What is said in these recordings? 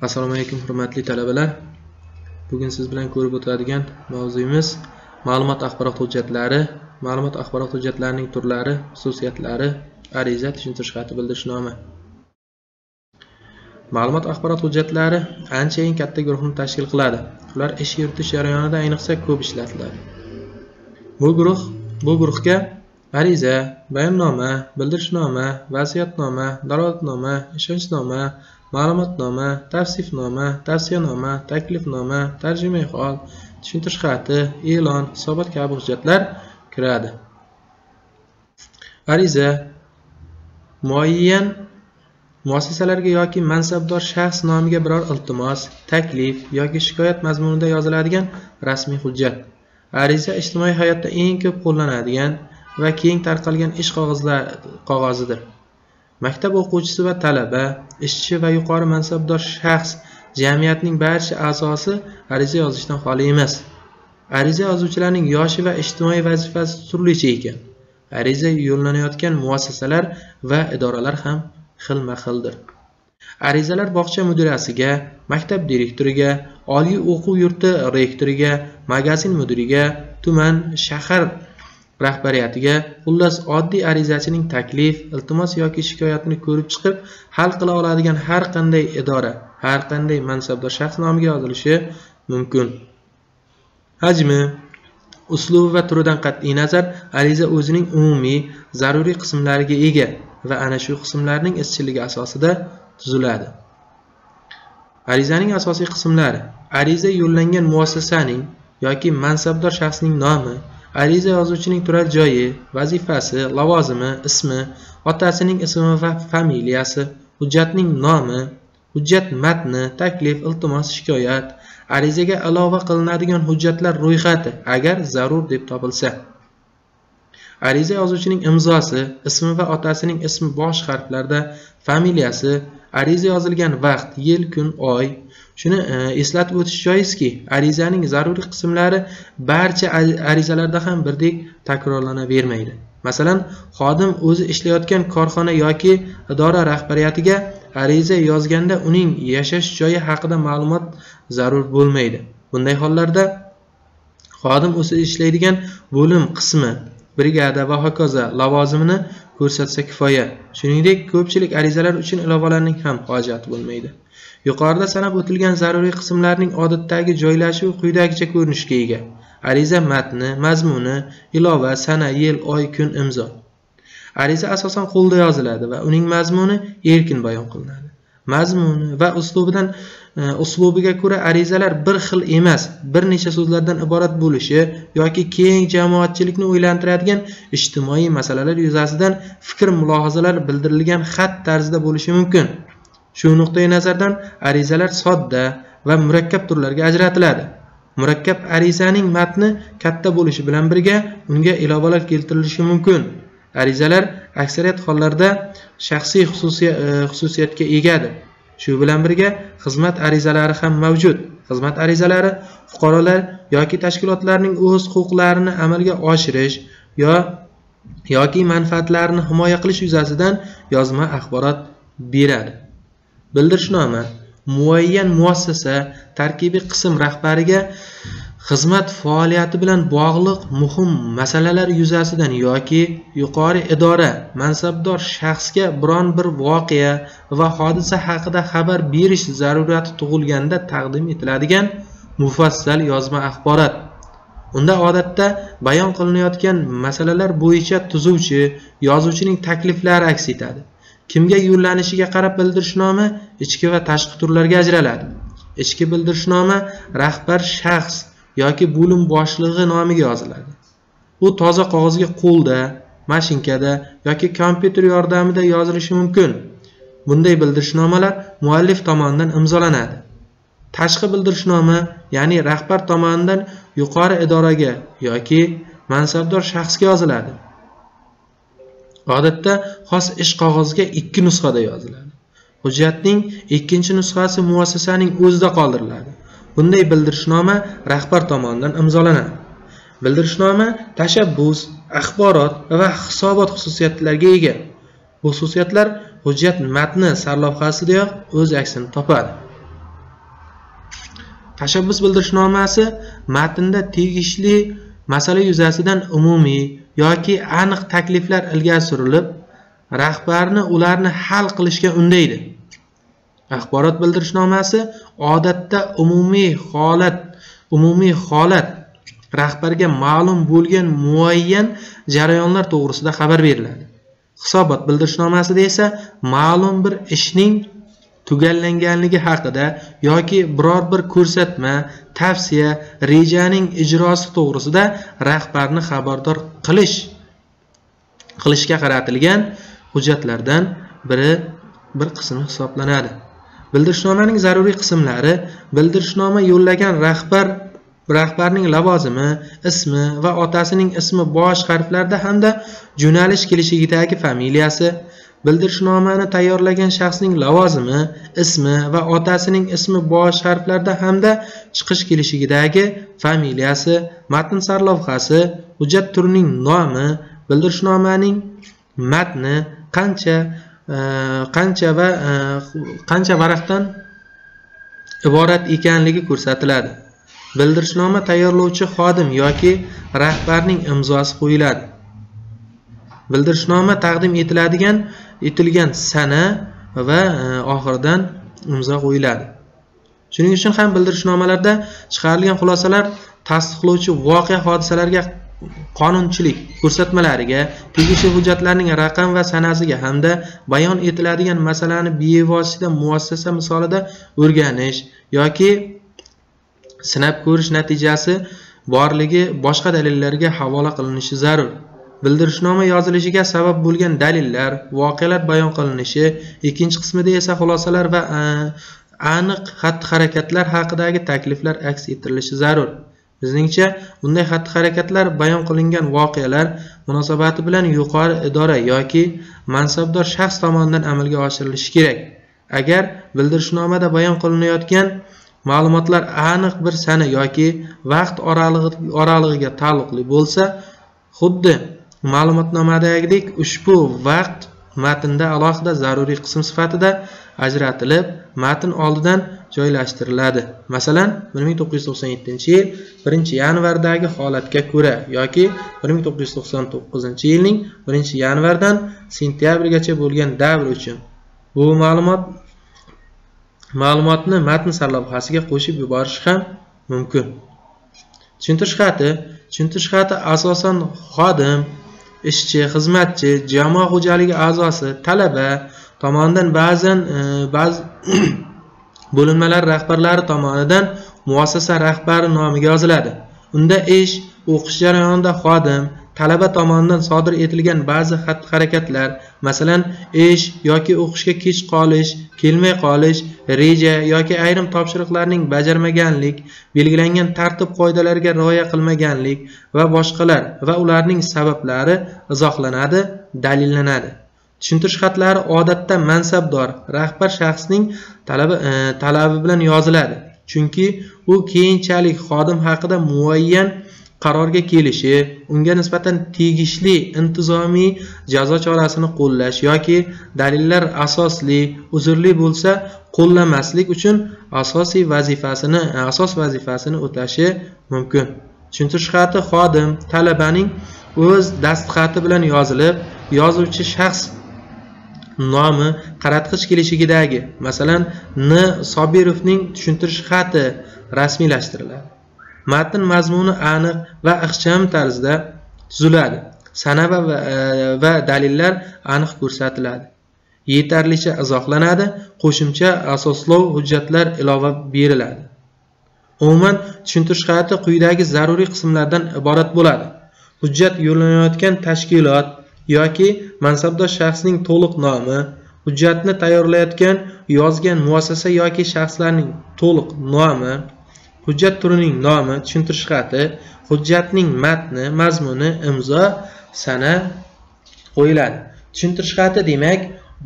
assalomu alaykum hurmatli talabalar. Bugun siz bilan ko'rib o'tadigan mavzuyimiz ma'lumot axborot hujjatlari ma'lumot axborot hujjatlarining turlari xususiyatlari ariza tushuntirish xati bildirishnoma ma'lumot axborot hujjatlari anchayin katta guruhni tashkil qiladi. Ular ish yuritish jarayonida ayniqsa ko'p ishlatiladi. Bu guruh bu guruhga ariza bayonnoma bildirishnoma vasiyatnoma dalolatnoma ishonchnoma ma'lumotnoma tavsifnoma tavsiyanoma taklifnoma tarjimai hol tushuntirish xati e'lon hisobot kabi hujjatlar kiradi. Ariza. Muayyan muassasalarga yoki mansabdor shaxs nomiga biror iltimos taklif yoki shikoyat mazmunida yoziladigan rasmiy hujjat. Ariza ijtimoiy hayotda eng ko'p qo'llanadigan va keng tarqalgan ish qog'ozidir. Maktab o'quvchisi va talaba ishchi va yuqori mansabdor shaxs jamiyatning barcha a'zosi ariza yozishdan xoli emas. Ariza yozuvchilarning yoshi va ijtimoiy vazifasi turlicha ekan. Ariza yo'llanayotgan muassasalar va idoralar ham xilma xildir arizalar bog'cha mudirasiga maktab direktoriga oliy o'quv yurti rektoriga magazin mudiriga tuman shahar rahbariyatiga xullas oddiy arizachining taklif iltimos yoki shikoyatini ko'rib chiqib hal qila oladigan har qanday idora har qanday mansabdor shaxs nomiga yozilishi mumkin. Hajmi uslubi va turidan qat'iy nazar ariza o'zining umumiy zaruriy qismlariga ega va ana shu qismlarning izchilligi asosida tuziladi. Arizaning asosiy qismlari ariza yo'llangan muassasaning yoki mansabdor shaxsning nomi ariza yozuvchining turar joyi vazifasi lavozimi ismi otasining ismi va familiyasi hujjatning nomi hujjat matni taklif iltimos shikoyat arizaga ilova qilinadigan hujjatlar ro'yxati agar zarur deb topilsa. Ariza yozuvchining imzosi ismi va otasining ismi bosh harflarda familiyasi ariza yozilgan vaqt yil kun oy. Shuni e, eslatib o'tish joizki arizaning zaruriy qismlari barcha arizalarda ham birdek takrorlanavermaydi masalan xodim o'zi ishlayotgan korxona yoki idora rahbariyatiga ariza yozganda uning yashash joyi haqida ma'lumot zarur bo'lmaydi. Bunday hollarda xodim o'zi ishlaydigan bo'lim qismi brigada va hokazo lavozimini ko'rsatsa kifoya. Shuningdek ko'pchilik arizalar uchun ilovalarning ham hojati bo'lmaydi. Yuqorida sanab o'tilgan zaruriy qismlarning odatdagi joylashuvi quyidagicha ko'rinishga ega. Ariza matni mazmuni ilova sana yil oy kun imzo. Ariza asosan qo'lda yoziladi va uning mazmuni erkin bayon qilinadi. Mazmuni va uslubidan e, uslubiga ko'ra arizalar bir xil emas bir necha so'zlardan iborat bo'lishi yoki keng jamoatchilikni o'ylantiradigan ijtimoiy masalalar yuzasidan fikr mulohazalar bildirilgan xat tarzida bo'lishi mumkin. Shu nuqtai nazardan arizalar sodda va murakkab turlarga ajratiladi. Murakkab arizaning matni katta bo'lishi bilan birga unga ilovalar keltirilishi mumkin. Arizalar aksariyat hollarda shaxsiy e, xususiyatga egadir shu bilan birga xizmat arizalari ham mavjud. Xizmat arizalari fuqarolar yoki tashkilotlarning o'z huquqlarini amalga oshirish yo yoki manfaatlarini himoya qilish yuzasidan yozma axborot beradi. Bildirishnoma muayyan muassasa tarkibiy qism rahbariga xizmat faoliyati bilan bog'liq muhim masalalar yuzasidan yoki yuqori idora mansabdor shaxsga biron bir voqea va hodisa haqida xabar berish zarurati tug'ilganda taqdim etiladigan mufassal yozma axborot. Unda odatda bayon qilinayotgan masalalar bo'yicha tuzuvchi yozuvchining takliflari aks etadi. Kimga yo'llanishiga qarab bildirishnoma ichki va tashqi turlarga ajraladi. Ichki bildirishnoma rahbar shaxs yoki bo'lim boshlig'i nomiga yoziladi. U toza qog'ozga qo'lda mashinkada yoki kompyuter yordamida yozilishi mumkin. Bunday bildirishnomalar muallif tomonidan imzolanadi. Tashqi bildirishnoma ya'ni rahbar tomonidan yuqori idoraga yoki mansabdor shaxsga yoziladi. Odatda xos ish qog'oziga ikki nusxada yoziladi. Hujjatning ikkinchi nusxasi muassasaning o'zida qoldiriladi. Bunday bildirishnoma rahbar tomonidan imzolanadi. Bildirishnoma tashabbus axborot va hisobot xususiyatlariga ega. Bu xususiyatlar hujjat matni sarlavhasidayoq o'z aksini topadi. Tashabbus bildirishnomasi matnda tegishli masala yuzasidan umumiy yoki aniq takliflar ilgari surilib rahbarni ularni hal qilishga undaydi. Axborot bildirishnomasi odatda umumiy holat umumiy holat. Rahbarga ma'lum bo'lgan muayyan jarayonlar to'g'risida xabar beriladi. Hisobot bildirishnomasida esa ma'lum bir ishning tugallanganligi haqida yoki biror bir ko'rsatma tavsiya rejaning ijrosi to'g'risida rahbarni xabardor qilish qilishga qaratilgan hujjatlardan biri bir qismi hisoblanadi. Bildirishnomaning zaruriy qismlari bildirishnoma yo'llagan rahbar rahbarning lavozimi ismi va otasining ismi bosh harflarda hamda jo'nalish kelishigidagi familiyasi bildirishnomani tayyorlagan shaxsning lavozimi ismi va otasining ismi bosh harflarda hamda chiqish kelishigidagi familiyasi matn sarlavhasi hujjat turining nomi bildirishnomaning matni qancha Э, qancha va э, qancha varaqdan iborat ekanligi ko'rsatiladi. Bildirishnoma tayyorlovchi xodim yoki rahbarning imzosi qo'yiladi. Bildirishnoma taqdim etiladigan etilgan sana va e, oxiridan imzo qo'yiladi. Shuning uchun ham bildirishnomalarda chiqarilgan xulosalar tasdiqlovchi voqea hodisalarga qonunchilik ko'rsatmalariga tegishli hujjatlarning raqam va sanasiga hamda bayon etiladigan masalani bevosita muassasa misolida o'rganish yoki sinab ko'rish natijasi borligi boshqa dalillarga havola qilinishi zarur. Bildirishnoma yozilishiga sabab bo'lgan dalillar voqealar bayon qilinishi ikkinchi qismida esa xulosalar va aniq xatti harakatlar haqidagi takliflar aks ettirilishi zarur. Bizningcha bunday xatti harakatlar bayon qilingan voqealar munosabati bilan yuqori idora yoki mansabdor shaxs tomonidan amalga oshirilishi kerak. Agar bildirishnomada bayon qilinayotgan ma'lumotlar aniq bir sana yoki vaqt oralig'iga taalluqli bo'lsa xuddi ma'lumotnomadagidek ushbu vaqt matnda alohida zaruriy qism sifatida ajratilib matn oldidan joylashtiriladi. Masalan 1997 yil 1 yanvardagi holatga ko'ra yoki 1999 yilning 1 yanvardan sentyabrgacha bo'lgan davr uchun. Bu ma'lumot ma'lumotni matn sarlavhasiga qo'shib yuborish ham mumkin. Tushuntirish xati tushuntirish xati asosan xodim ishchi xizmatchi jamoa xo'jaligi a'zosi talaba tomonidan ba'zan e, ba'zi bo'linmalar rahbarlari tomonidan muassasa rahbari nomiga yoziladi. Unda ish o'qish jarayonida xodim talaba tomonidan sodir etilgan ba'zi xatti harakatlar masalan ish yoki o'qishga kech qolish kelmay qolish reja yoki ayrim topshiriqlarning bajarmaganlik belgilangan tartib qoidalarga rioya qilmaganlik va boshqalar va ularning sabablari izohlanadi dalillanadi tushuntirish xatlari odatda mansabdor. Rahbar shaxsning talabi, e, talabi bilan yoziladi chunki u keyinchalik xodim haqida muayyan qarorga kelishi unga nisbatan tegishli intizomiy jazo chorasini qo'llash yoki dalillar asosli uzrli bo'lsa qo'llamaslik uchun asosiy vazifasini e, asos vazifasini o'tashi mumkin. Tushuntirish xati xodim talabaning o'z dastxati bilan yozilib yozuvchi shaxs nomi qaratqich kelishigidagi masalan n. Sobirovning tushuntirish xati rasmiylashtiriladi. Matn mazmuni aniq va ixcham tarzda tuziladi. Sana va, e, va dalillar aniq ko'rsatiladi. Yetarlicha izohlanadi qo'shimcha asoslov hujjatlar ilova beriladi. Umuman tushuntirish xati quyidagi zaruriy qismlardan iborat bo'ladi. Hujjat yo'llanayotgan tashkilot yoki mansabdor shaxsning to'liq nomi hujjatni tayyorlayotgan yozgan muassasa yoki shaxslarning to'liq nomi hujjat turining nomi tushuntirish xati hujjatning matni mazmuni imzo sana qo'yiladi. Tushuntirish xati demak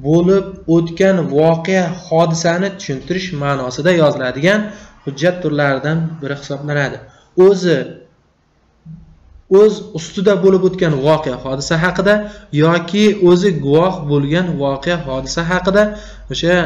bo'lib o'tgan voqea hodisani tushuntirish ma'nosida yoziladigan hujjat turlaridan biri hisoblanadi. O'zi o'z ustida bo'lib o'tgan voqea hodisa haqida yoki o'zi guvoh bo'lgan voqea hodisa haqida o'sha